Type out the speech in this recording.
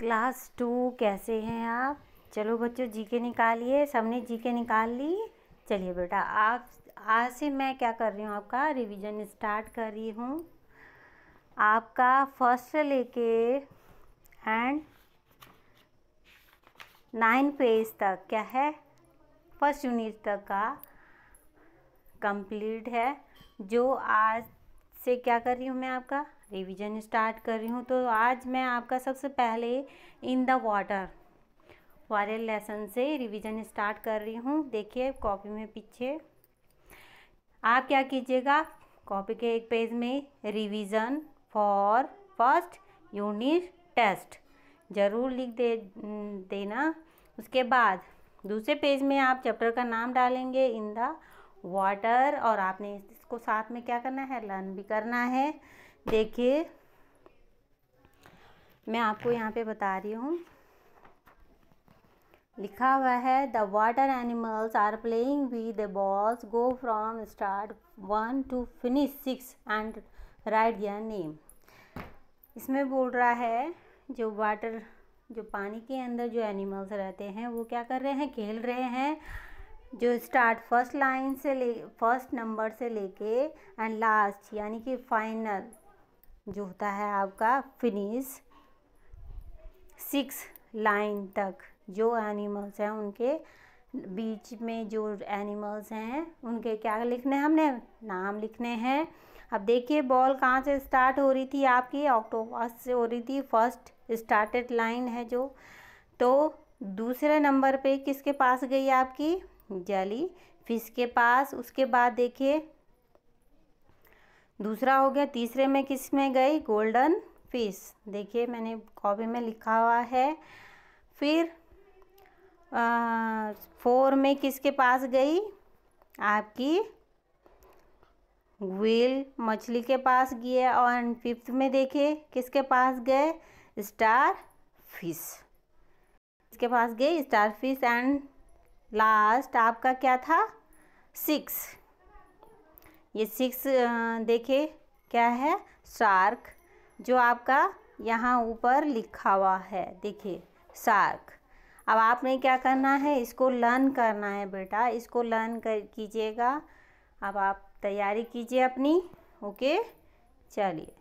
Class to कैसे हैं आप? चलो बच्चों, जी के निकालिए। सबने जी के निकाल ली। चलिए बेटा, आप, आज से मैं क्या कर रही हूँ आपका? रिवीजन स्टार्ट कर रही हूँ। आपका फ़र्स्ट लेके एंड नाइन पेज तक क्या है? फ़र्स्ट यूनिट तक का कंप्लीट है, जो आज से क्या कर रही हूँ मैं आपका? रिवीजन स्टार्ट कर रही हूँ। तो आज मैं आपका सबसे पहले इन द वाटर वाले लेसन से रिवीजन स्टार्ट कर रही हूँ। देखिए कॉपी में पीछे। आप क्या कीजिएगा? कॉपी के एक पेज में revision for first unit test ज़रूर लिख दे, देना। उसके बाद दूसरे पेज में आप चैप्टर का नाम डालेंगे इन द वाटर और आपने इसको साथ में क्या करना है? लर्न भी करना है। देखिए, मैं आपको यहाँ पे बता रही हूँ। लिखा हुआ है the water animals are playing with the balls go from start one to finish six and write their name इसमें बोल रहा है, जो वाटर जो पानी के अंदर जो एनिमल्स रहते हैं, वो क्या कर रहे हैं? खेल रहे हैं। जो स्टार्ट फ़र्स्ट लाइन से ले फ़र्स्ट नंबर से लेके एंड लास्ट यानी कि फाइनल जो होता है आपका फिनिश सिक्स लाइन तक जो एनिमल्स हैं उनके बीच में जो एनिमल्स हैं, उनके क्या लिखने हमने? नाम लिखने हैं। अब देखिए बॉल कहाँ से स्टार्ट हो रही थी आपकी? ऑक्टोपस से हो रही थी। फ़र्स्ट स्टार्टेड लाइन है जो। तो दूसरे नंबर पे किसके पास गई आपकी? जली फ़िश के पास उसके बाद देखिए। दूसरा हो गया तीसरे में किसमें गई? गोल्डन फ़िश देखिए मैंने कॉपी में लिखा हुआ है। फिर आ, फोर में किसके पास गई? आपकी व्हील मछली के पास गए और फिफ्थ में देखिए किसके पास गए? स्टार फ़िश इसके पास गए स्टार फ़िश एंड लास्ट आपका क्या था? सिक्स। ये सिक्स देखिए क्या है? शार्क जो आपका यहाँ ऊपर लिखा हुआ है देखिए शार्क अब आपने क्या करना है? इसको लर्न करना है बेटा, इसको लर्न कर, कीजिएगा। अब आप तैयारी कीजिए अपनी, ओके? चलिए।